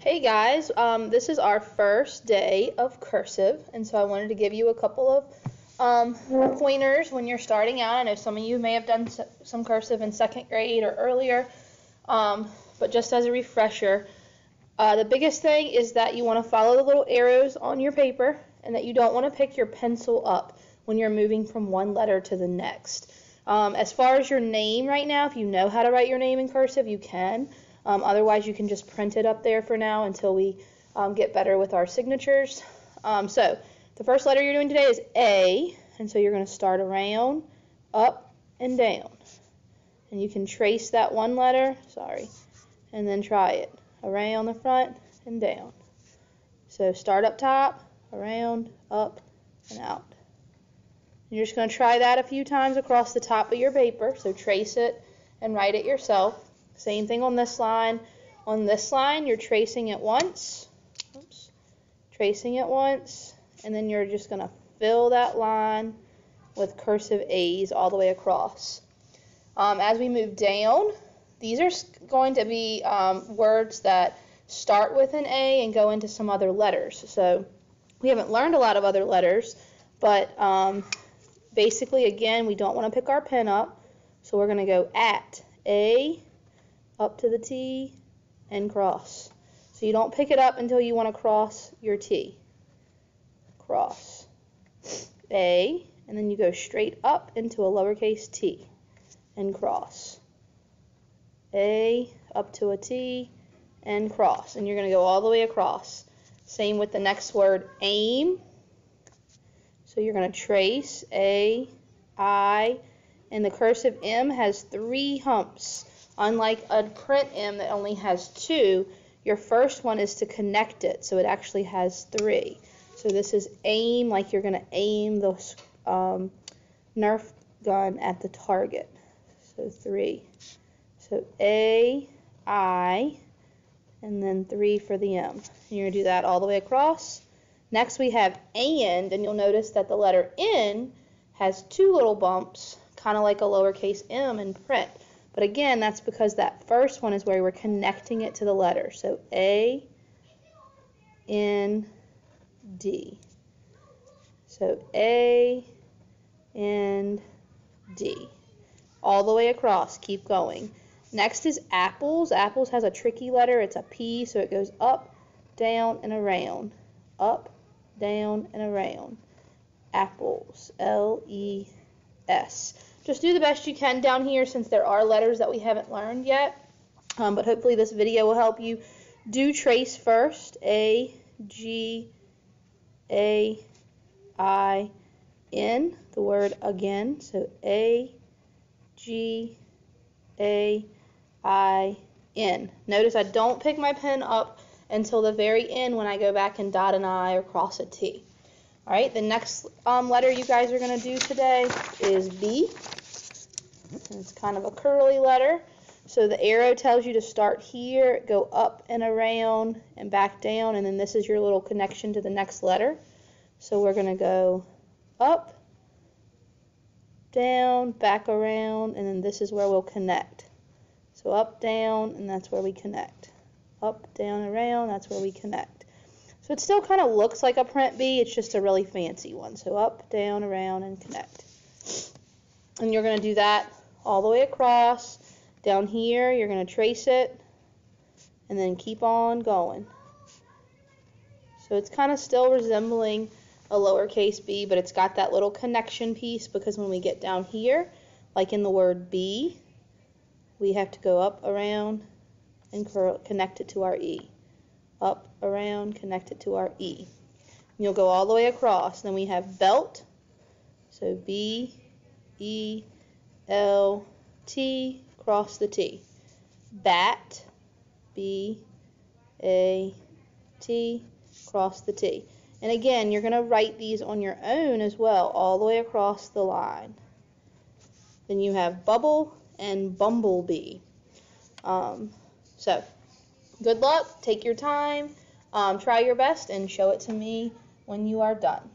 Hey guys, um, this is our first day of cursive, and so I wanted to give you a couple of um, pointers when you're starting out. I know some of you may have done some cursive in second grade or earlier, um, but just as a refresher, uh, the biggest thing is that you want to follow the little arrows on your paper and that you don't want to pick your pencil up when you're moving from one letter to the next. Um, as far as your name right now, if you know how to write your name in cursive, you can. Um, otherwise, you can just print it up there for now until we um, get better with our signatures. Um, so the first letter you're doing today is A, and so you're going to start around, up, and down. And you can trace that one letter, sorry, and then try it. Around the front and down. So start up top, around, up, and out. You're just going to try that a few times across the top of your paper. So trace it and write it yourself. Same thing on this line. On this line, you're tracing it once. Oops. Tracing it once. And then you're just going to fill that line with cursive A's all the way across. Um, as we move down, these are going to be um, words that start with an A and go into some other letters. So we haven't learned a lot of other letters, but um, basically, again, we don't want to pick our pen up. So we're going to go at A, up to the T, and cross. So you don't pick it up until you want to cross your T. Cross. A, and then you go straight up into a lowercase t and cross. A, up to a T, and cross. And you're going to go all the way across. Same with the next word, aim. So you're going to trace A, I, and the cursive M has three humps. Unlike a print M that only has two, your first one is to connect it, so it actually has three. So this is aim, like you're going to aim the um, Nerf gun at the target. So three. So A, I, and then three for the M. And you're going to do that all the way across. Next we have and, and you'll notice that the letter N has two little bumps, kind of like a lowercase m in print. But again, that's because that first one is where we're connecting it to the letter. So A, N, D. So A N, D. All the way across. Keep going. Next is apples. Apples has a tricky letter. It's a P, so it goes up, down, and around. Up, down, and around. Apples. L-E-S just do the best you can down here since there are letters that we haven't learned yet. Um, but hopefully this video will help you. Do trace first. A, G, A, I, N. The word again. So A, G, A, I, N. Notice I don't pick my pen up until the very end when I go back and dot an I or cross a T. All right, the next um, letter you guys are going to do today is B. It's kind of a curly letter. So the arrow tells you to start here, go up and around and back down, and then this is your little connection to the next letter. So we're going to go up, down, back around, and then this is where we'll connect. So up, down, and that's where we connect. Up, down, around, that's where we connect. So it still kind of looks like a print B, it's just a really fancy one. So up, down, around, and connect. And you're going to do that all the way across. Down here, you're going to trace it and then keep on going. So it's kind of still resembling a lowercase b, but it's got that little connection piece because when we get down here, like in the word B, we have to go up, around, and connect it to our E. Up, around, connect it to our E. You'll go all the way across. Then we have belt, so B, E, L, T, cross the T. Bat, B, A, T, cross the T. And again, you're going to write these on your own as well, all the way across the line. Then you have bubble and bumblebee. Um, so, good luck, take your time, um, try your best, and show it to me when you are done.